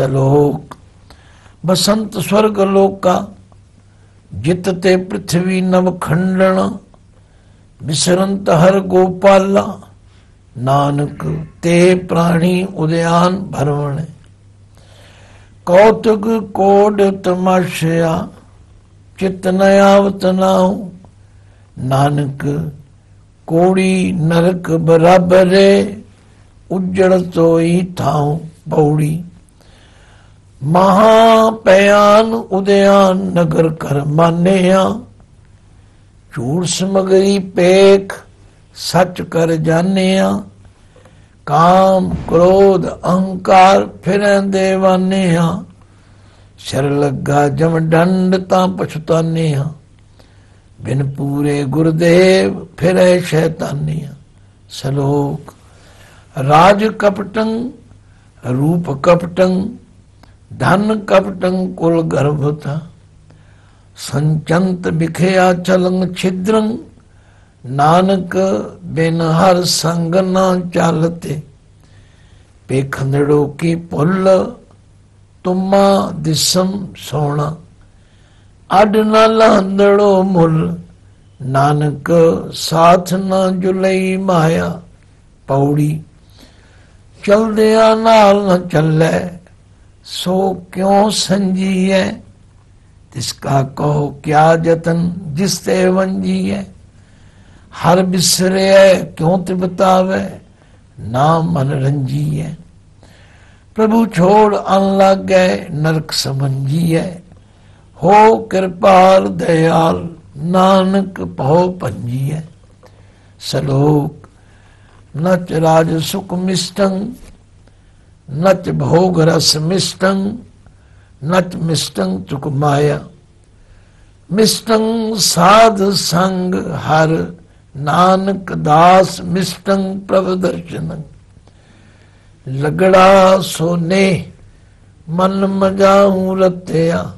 ਸਲੋਕ, ਬਸੰਤ ਸਵਰਗ ਲੋਕਾ, ਜਿਤ ਤੇ ਪ੍ਰithvi ਨਵ ਖੰਡਣ ਬਿਸਰੰਤ ਹਰ ਗੋਪਾਲਾ, ਨਾਨਕ ਤੇ ਪ੍ਰਾਣੀ ਉਦਿਆਨ ਭਰਵਣ। ਕੌਤਕ ਕੋਡ ਤਮਾਸ਼ਿਆ, ਚਿਤ ਨਿਆਵਤ ਨਾਉ, ਨਾਨਕ ਕੋੜੀ ਨਰਕ ਬਰਾਬਰੇ, ਉਜੜ ਤੋਈ ਥਾਉ ਪੌੜੀ। ਮਹਾ ਪਿਆਨ ਉਦਿਆਨ ਨਗਰ ਕਰ ਮਾਨਿਆ। ਝੂਠ ਸਮਗਰੀ ਪੇਖ ਸੱਚ ਕਰ ਜਾਣਿਆ। ਕਾਮ ਕ੍ਰੋਧ ਅਹੰਕਾਰ ਫਿਰੈਂ ਦੇਵਾਨਿਆ। ਸ਼ਰ ਲੱਗਾ ਜਮ ਡੰਡ ਤਾਂ ਪਛਤਾਨਿਆ। ਬਿਨ ਪੂਰੇ ਗੁਰਦੇਵ ਫਿਰੈ ਸ਼ੈਤਾਨੀਆ ਸਲੋਕ, ਰਾਜ ਕਪਟੰ, ਰੂਪ ਕਪਟੰ ਧਨ ਕਪਟੰ ਕੁਲ ਗਰਭਤਾ, ਸੰਚੰਤ ਵਿਖਿਆ ਚਲੰ ਛਿਦਰੰ, ਨਾਨਕ ਬਿਨ ਹਰ ਸੰਗ ਨਾ ਚਲਤੇ। ਪੇਖੰਦੜੋ ਕੀ ਪੁੱਲ ਤੁਮਾ ਦਿਸਮ ਸੋਣਾ। ਅਡ ਨਾ ਲਹੰਦੜੋ ਮੁੱਲ, ਨਾਨਕ ਸਾਥ ਨਾ ਜੁਲਈ ਮਾਇਆ ਪੌੜੀ। ਚਲਦਿਆਂ ਨਾਲ ਨ ਚੱਲੇ ਸੋ ਕਿਉ ਸੰਜੀਐ? ਤਿਸ ਕਾ ਕਹੋ ਕਿਆ ਜਤਨ, ਜਿਸ ਤੇ ਵੰਜੀਐ? ਹਰ ਬਿਸਰਿਐ, ਕਿਉ ਤੇ ਬਤਾਵੇ ਨਾ ਮਨ ਰੰਜੀਐ। ਪ੍ਰਭੂ ਛੋੜ ਅਨ ਲਾਗੈ, ਨਰਕ ਸਮਝੀਐ ਹੋ ਕਿਰਪਾਲ ਦਇਆਲ, ਨਾਨਕ ਭਉ ਹੈ ਸਲੋਕ, ਨਚ ਰਾਜ ਸੁਖ ਮਿਸ਼ਟੰ ਨਚ ਭੋਗ ਰਸ ਮਿਸ਼ਟੰ, ਨਚ ਮਿਸ਼ਟੰ ਚੁਕ ਮਾਇਆ। ਮਿਸ਼ਟੰ ਸਾਧ ਸੰਗ ਹਰ, ਨਾਨਕ ਦਾਸ ਮਿਸ਼ਟੰ ਪ੍ਰਭ ਦਰਸ਼ਨ। ਲਗੜਾ ਸੋਨੇ, ਮਨ ਮਜਾਉ ਰਤਿਆ।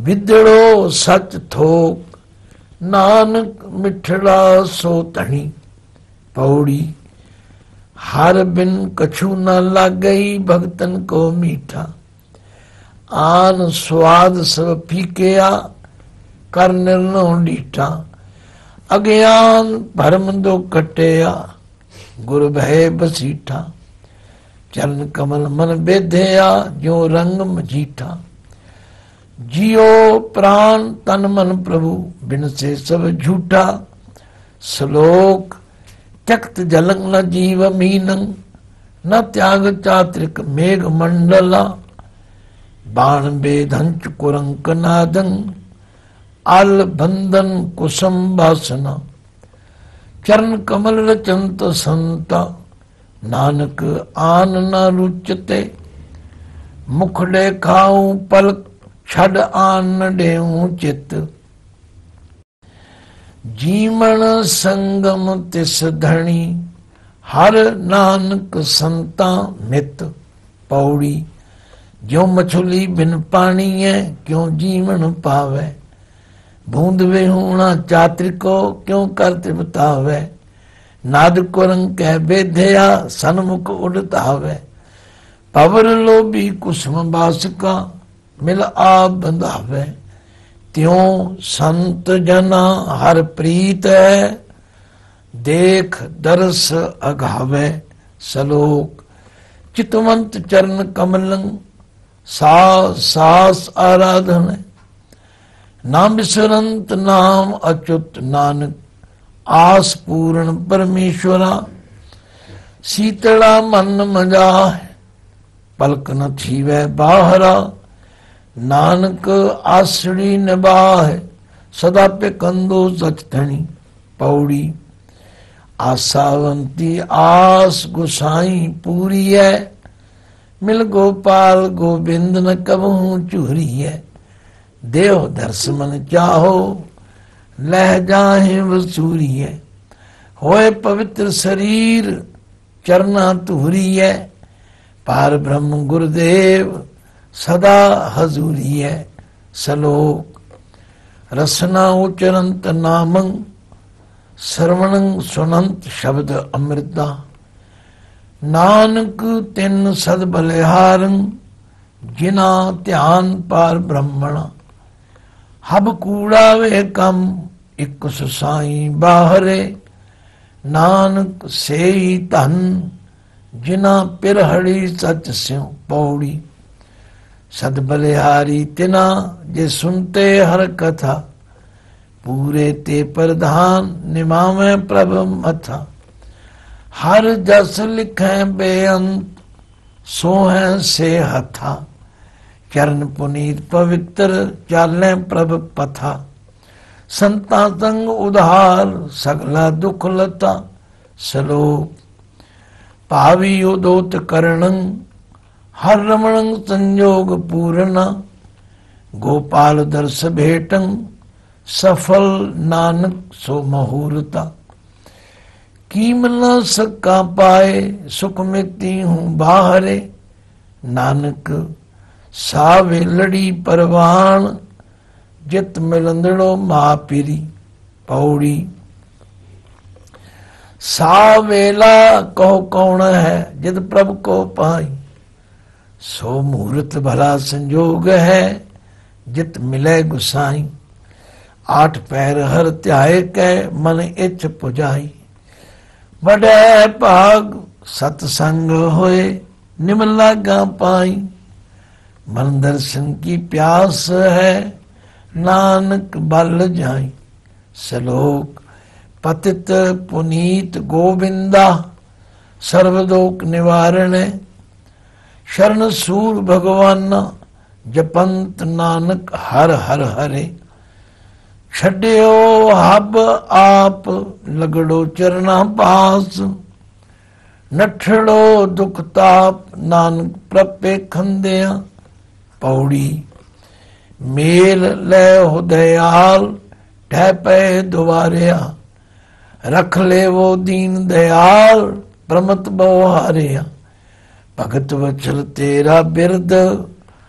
ਵਿਦੜੋ ਸਚ ਥੋਕ, ਨਾਨਕ ਮਿਠੜਾ ਸੋ ਤਣੀ ਪੌੜੀ ਹਰ ਬਿਨ ਕਛੂ ਨਾ ਲਾਗਈ ਭਗਤਨ ਕੋ ਮੀਠਾ। ਆਨ ਸਵਾਦ ਸਭ ਫੀਕਿਆ ਕਰ ਨਿਰਨੋ ਡੀਠਾ ਅਗਿਆਨ ਭਰਮ ਦੋ ਕਟਿਆ ਗੁਰ ਭੈ ਬਸੀਠਾ। ਚਰਨ ਕਮਲ ਮਨ ਬੇਧਿਆ ਜੋ ਰੰਗ ਮਜੀਠਾ। ਜਿਉ ਪ੍ਰਾਨ ਤਨ ਮਨ ਪ੍ਰਭੂ, ਬਿਨ ਸੇ ਸਭ ਝੂਠਾ। ਸ਼ਲੋਕ ਤਖਤ ਜਲੰ ਨ ਜੀਵ ਮੀਨੰ, ਨ ਤਿਆਗ ਚਾਤ੍ਰਿਕ ਮੇਘ ਮੰਡਲਾ। ਬਾਣ ਬੇਧੰਚ ਕੁਰੰਕ ਨਾਦੰ, ਅਲ ਬੰਧਨ ਕੁਸਮ ਬਾਸਨਾ। ਚਰਨ ਕਮਲ ਰਚੰਤ ਸੰਤਾ, ਨਾਨਕ ਆਨ ਨ ਰੁਚਤੇ। ਮੁਖੜੇ ਖਾਉ ਪਲਕ ਛੜ ਆਨ ਡੇਉ ਚਿਤ। ਜੀਵਨ ਸੰਗਮ ਤਿਸ ਧਣੀ, ਹਰ ਨਾਨਕ ਸੰਤਾ ਮਿਤ ਪੌੜੀ। ਜੋ ਮਛਲੀ ਬਿਨ ਪਾਣੀ ਹੈ ਕਿਉ ਜੀਵਨ ਪਾਵੇ। ਬੂੰਦ ਵੇ ਹੋਣਾ ਚਾਤ੍ਰਿਕੋ, ਕਿਉ ਕਰਤੇ ਬਤਾਵੇ ਨਾਦ ਕੁਰੰ ਕਹਿ ਬੇਧਿਆ, ਸਨਮੁਖ ਉਡਤਾਵੇ ਪਵਰ ਲੋਭੀ ਕੁਸਮ ਬਾਸਕਾ, ਮਿਲ ਆ ਬੰਧਾਵੇ। ਤਿਉ ਸੰਤ ਜਨਾ ਹਰ ਪ੍ਰੀਤ ਹੈ? ਦੇਖ ਦਰਸ ਅਗਾਵੇ ਸਲੋਕ। ਚਿਤਵੰਤ ਚਰਨ ਕਮਲੰ ਸਾ ਸਾਸ ਆਰਾਧਨ। ਨਾਮ ਬਿਸਰੰਤ ਨਾਮ ਅਚੁਤ ਨਾਨਕ, ਆਸ ਪੂਰਨ ਪਰਮੇਸ਼ਵਰਾ। ਸੀਤਲਾ ਮਨ ਮਜਾ ਪਲਕ ਨ ਥੀਵੇ ਬਾਹਰਾ। ਨਾਨਕ ਆਸੜੀ ਨਿਬਾਹ ਸਦਾ ਪੇ ਕੰਦੋ ਸਚ ਪੌੜੀ। ਆਸਾਵੰਤੀ ਆਸ ਗੁਸਾਈ ਪੂਰੀ ਹੈ ਮਿਲ ਗੋਪਾਲ ਗੋਬਿੰਦ ਨ ਕਬਹੂ ਝੂਰੀ ਹੈ ਦੇਵ ਦਰਸਮਨ ਚਾਹੋ ਲਹਿ ਜਾਹੇ ਵਸੂਰੀ ਹੈ ਹੋਏ ਪਵਿੱਤਰ ਸਰੀਰ, ਚਰਨਾ ਧੂਰੀ ਹੈ ਪਾਰ ਬ੍ਰਹਮ ਗੁਰਦੇਵ ਸਦਾ ਹਜ਼ੂਰੀ ਹੈ ਸਲੋਕ। ਰਸਨਾ ਉਚਰੰਤ ਨਾਮੰ, ਸਰਵਣੰ ਸੁਨੰਤ ਸ਼ਬਦ ਅੰਮ੍ਰਿਤਾ। ਨਾਨਕ ਤਿੰਨ ਸਦ ਬਲਿਹਾਰੰ ਜਿਨਾ ਧਿਆਨ ਪਾਰ ਬ੍ਰਹਮਣ। ਹਬ ਕੂੜਾ ਵੇ ਕਮ, ਇਕ ਸੁਸਾਈ ਬਾਹਰੇ। ਨਾਨਕ ਸੇਈ ਧਨ ਜਿਨਾ ਪਿਰਹੜੀ ਸਚ ਸਿਉ ਪੌੜੀ। ਸਦ ਬਲਿਹਾਰੀ ਤਿਨਾ, ਜੇ ਸੁਨਤੇ ਹਰ ਕਥਾ, ਪੂਰੇ ਤੇ ਪ੍ਰਧਾਨ ਨਿਮਾਵੇਂ ਪ੍ਰਭ ਮਥਾ। ਹਰ ਜਸ ਲਿਖੈ ਬੇਅੰਤ ਸੋ ਹੈ ਸੇ ਹਥਾ। ਚਰਨ ਪੁਨੀਤ ਪਵਿੱਤਰ, ਚਾਲੈ ਪ੍ਰਭ ਪਥਾ। ਸੰਤਾ ਸੰਗ ਉਧਾਰ, ਸਗਲਾ ਦੁਖ ਲਤਾ, ਸਲੋਕ। ਭਾਵੀ ਉਦੋਤ ਕਰਣੰ ਹਰ ਰਮਣੰ ਸੰਯੋਗ ਪੂਰਨ, ਗੋਪਾਲ ਦਰਸ ਭੇਟੰ, ਸਫਲ ਨਾਨਕ ਸੋ ਮਹੂਰਤਾ। ਕੀਮ ਨ ਸਕਾ ਪਾਏ, ਸੁਖ ਮਿਤੀ ਹੂੰ ਬਾਹਰੇ। ਨਾਨਕ, ਸਾਵੇ ਲੜੀ ਪਰਵਾਨ, ਜਿਤ ਮਿਲੰਦੜੋ ਮਾ ਪੀਰੀ ਪੌੜੀ। ਸਾ ਵੇਲਾ ਕੋ ਕੌਣ ਹੈ ਜਦ ਪ੍ਰਭ ਕੋ ਪਾਈ। ਸੋ ਮੂਰਤ ਭਲਾ ਸੰਜੋਗ ਹੈ, ਜਿਤ ਮਿਲੇ ਗੁਸਾਈ। ਆਠ ਪੈਰ ਹਰ ਧਿਆਏ ਕੈ, ਮਨ ਇਛ ਪੁਜਾਈ। ਵਡੈ ਭਾਗ ਸਤ ਸੰਗ ਹੋਏ, ਨਿਮਨ ਲਾਗਾ ਪਾਈ। ਮਨ ਦਰਸ਼ਨ ਕੀ ਪਿਆਸ ਹੈ, ਨਾਨਕ ਬਲ ਜਾਈ। ਸਲੋਕ, ਪਤਿਤ ਪੁਨੀਤ ਗੋਬਿੰਦਾ ਸਰਵਦੋਕ ਨਿਵਾਰਣ ਸ਼ਰਨ ਸੂਰ ਭਗਵਾਨ ਜਪੰਤ ਨਾਨਕ ਹਰ ਹਰ ਹਰੇ। ਛੱਡਿਓ ਹਬ ਆਪ ਲਗੜੋ ਚਰਨਾ ਪਾਸ। ਨਠੜੋ ਦੁਖ ਤਾਪ ਨਾਨਕ ਪ੍ਰਪੇ ਖੰਦਿਆ। ਪੌੜੀ ਮੇਲ ਲੈ ਹੁਦਿਆਲ ਠਹਿ ਪਏ ਦੁਆਰਿਆ। ਰਖ ਲੈ ਵੋ ਦੀਨ ਦਿਆਲ ਪ੍ਰਮਤ ਬਹੁ ਹਾਰਿਆ ਭਗਤ ਵਚਨ ਤੇਰਾ ਬਿਰਦ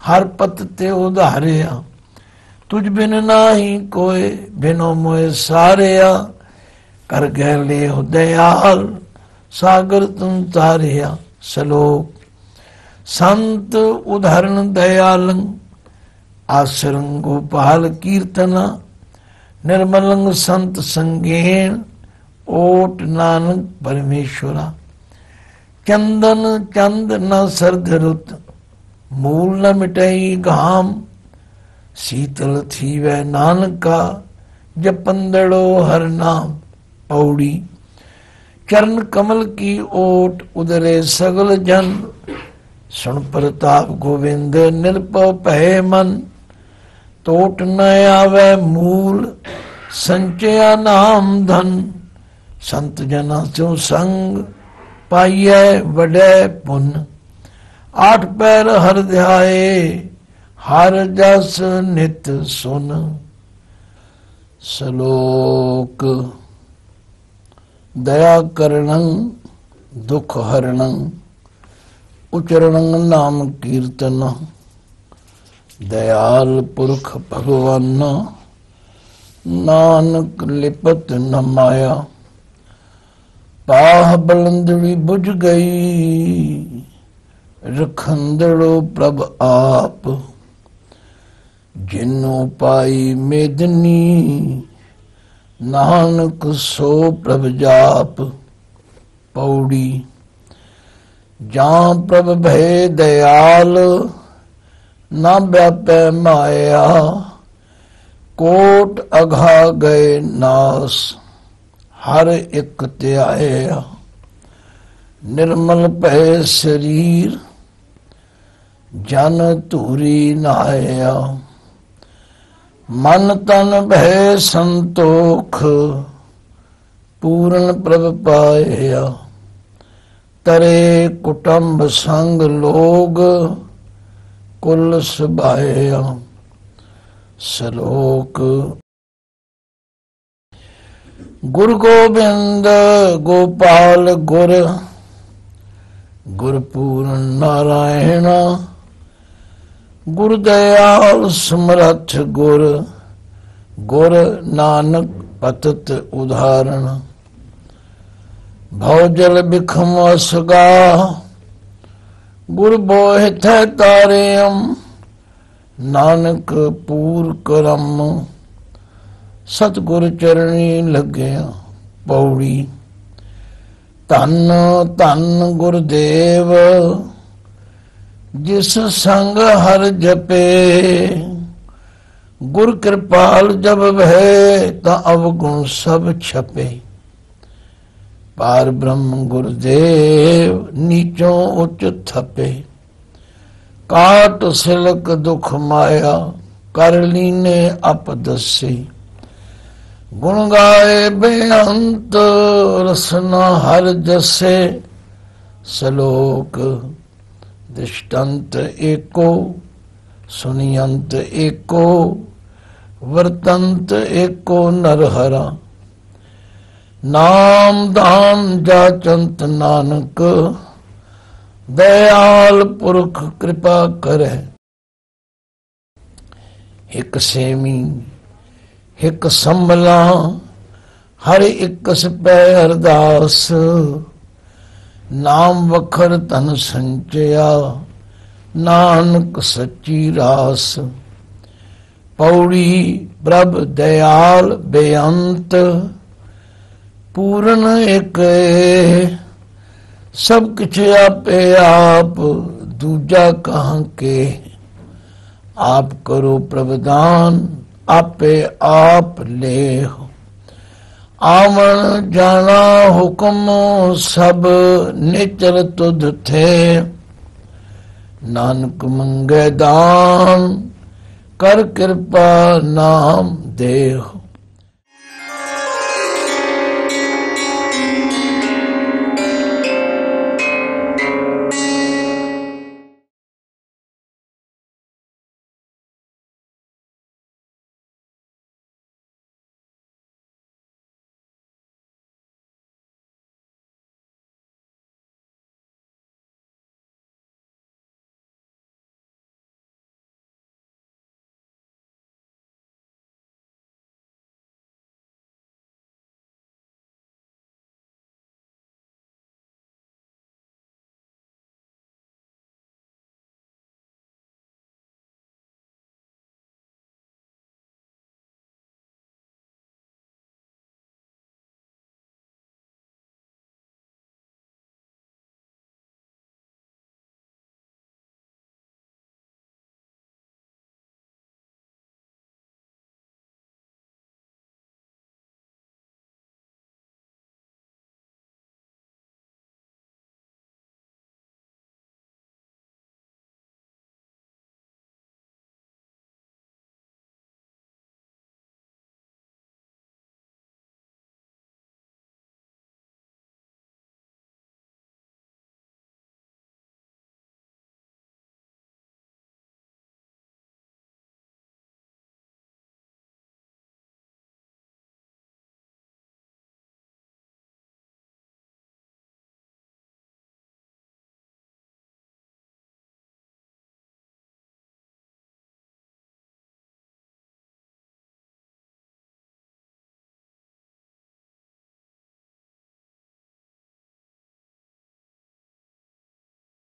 ਹਰ ਪਤ ਤੇ ਉਧਾਰਿਆ। ਤੁਝ ਬਿਨ ਨਾਹੀ ਕੋਏ, ਬਿਨੋ ਮੋਏ ਸਾਰਿਆ। ਕਰ ਗਏ ਲੈ ਹੁਦਿਆਲ ਸਾਗਰ ਤੁਮ ਤਾਰਿਆ ਸਲੋਕ, ਸੰਤ ਉਧਰਨ ਦਇਆਲੰ, ਆਸਰੰ ਗੋਪਾਲ ਕੀਰਤਨਾ। ਨਿਰਮਲੰ ਸੰਤ ਸੰਗੇਣ ਓਟ ਨਾਨਕ ਪਰਮੇਸ਼ਵਰਾ ਚੰਦਨ ਚੰਦ ਨ ਸਰਦ ਰੁਤ, ਮੂਲ ਨ ਮਿਟਈ ਘਾਮ। ਸੀਤਲ ਥੀਵੈ ਨਾਨਕਾ, ਜਪੰਦੜੋ ਹਰ ਨਾਮ ਪੌੜੀ। ਚਰਨ ਕਮਲ ਕੀ ਓਟ ਉਦਰੇ ਸਗਲ ਜਨ। ਸੁਣ ਪ੍ਰਤਾਪ ਗੋਵਿੰਦ ਨਿਰਪਉ ਭੈ ਮਨ। ਟੋਟ ਨ ਆਵੇ ਮੂਲ, ਸੰਚਿਆ ਨਾਮ ਧਨ। ਸੰਤ ਜਨਾਂ ਚੋਂ ਸੰਗ ਪਾਈਐ ਵਡੈ ਪੁੰਨ। ਆਠ ਪੈਰ ਹਰ ਧਿਆਏ ਹਰ ਜਸ ਨਿਤ ਸੁਨ। ਸਲੋਕ, ਦਇਆ ਕਰਣੰ ਦੁਖ ਹਰਣੰ ਉਚਰਣੰ ਨਾਮ ਕੀਰਤਨ। ਦਇਆਲ ਪੁਰਖ ਭਗਵਾਨ, ਨਾਨਕ ਲਿਪਤ ਨਮਾਇਆ ਪਾਹ ਬਲੰਦੜੀ ਬੁਝ ਗਈ। ਰਖੰਦੜੋ ਪ੍ਰਭ ਆਪ, ਜਿਨੋ ਪਾਈ ਮੇਦਨੀ, ਨਾਨਕ ਸੋ ਪ੍ਰਭ ਜਾਪ। ਪੌੜੀ, ਜਾਂ ਪ੍ਰਭ ਭੈ ਦਇਆਲ, ਨਾ ਬਿਆਪੈ ਮਾਇਆ, ਕੋਟ ਅਘਾ ਗਏ ਨਾਸ। ਹਰ ਇੱਕ ਧਿਆਇਆ ਨਿਰਮਲ ਭੈ ਸਰੀਰ, ਜਨ ਧੂਰੀ ਨਾਇਆ ਮਨ ਤਨ ਭੈ ਸੰਤੋਖ, ਪੂਰਨ ਪ੍ਰਭ ਪਾਇਆ ਤਰੇ ਕੁਟੰਬ ਸੰਗ ਲੋਗ, ਕੁਲ ਸੁਭਾਇਆ ਸ਼ਲੋਕ ਗੁਰ ਗੋਬਿੰਦ, ਗੋਪਾਲ ਗੁਰ, ਗੁਰਪੂਰਨ ਨਾਰਾਇਣ ਗੁਰ ਦਇਆਲ ਸਮਰਥ ਗੁਰ ਗੁਰ ਨਾਨਕ ਪਤਤ ਉਧਾਰਨ ਭਉ ਜਲ ਬਿਖਮ ਅਸਗਾ, ਗੁਰ ਬੋਹਿ ਥੈ ਤਾਰਿਅਮ, ਨਾਨਕ ਪੂਰ ਕਰਮ ਸਤਗੁਰ ਚਰਣੀ ਲੱਗਿਆ ਪੌੜੀ। ਧੰਨ ਧੰਨ ਗੁਰਦੇਵ, ਜਿਸ ਸੰਗ ਹਰ ਜਪੇ। ਗੁਰ ਕਿਰਪਾਲ ਜਬ ਭੈ ਤਾਂ ਅਵਗੁਣ ਸਭ ਛਪੇ। ਪਾਰ ਬ੍ਰਹਮ ਗੁਰਦੇਵ, ਨੀਚੋਂ ਉੱਚ ਥਪੇ। ਕਾਟ ਸਿਲਕ ਦੁਖ ਮਾਇਆ, ਕਰ ਲੀਨੇ ਅਪ ਦਸੇ। ਗੁਣ ਗਾਏ ਬੇਅੰਤ, ਰਸਨਾ ਹਰ ਜਸੇ, ਸਲੋਕ ਦ੍ਰਿਸ਼ਟੰਤ ਏਕੋ, ਸੁਨਿਯੰਤ ਏਕੋ, ਵਰਤੰਤ ਏਕੋ ਨਰ ਹਰਾ ਨਾਮ ਦਾਨ ਜਾਚੰਤ ਨਾਨਕ, ਦਇਆਲ ਪੁਰਖ ਕਿਰਪਾ ਕਰੇ ਇਕ ਸੇਮੀ ਇਕ ਸੰਭਲਾ, ਹਰ ਇੱਕ ਸਪੈ ਅਰਦਾਸ। ਨਾਮ ਵਖਰ ਤਨ ਸੰਚਿਆ, ਨਾਨਕ ਸੱਚੀ ਰਾਸ। ਪੌੜੀ ਪ੍ਰਭ ਦਇਆਲ ਬੇਅੰਤ, ਪੂਰਨ ਇੱਕ ਸਭ ਕੁਛ ਆਪੇ ਆਪ, ਦੂਜਾ ਕਹਾਂ ਕੇ? ਆਪ ਕਰੋ ਪ੍ਰਵਦਾਨ ਆਪੇ ਆਪ ਲੇਹੁ ਆਵਣ ਜਾਣਾ ਹੁਕਮ ਸਭ ਨਿਚਰ ਤੁਧ ਥੇ ਨਾਨਕ ਮੰਗੇ ਦਾਨ, ਕਰ ਕਿਰਪਾ ਨਾਮ ਦੇਹੁ।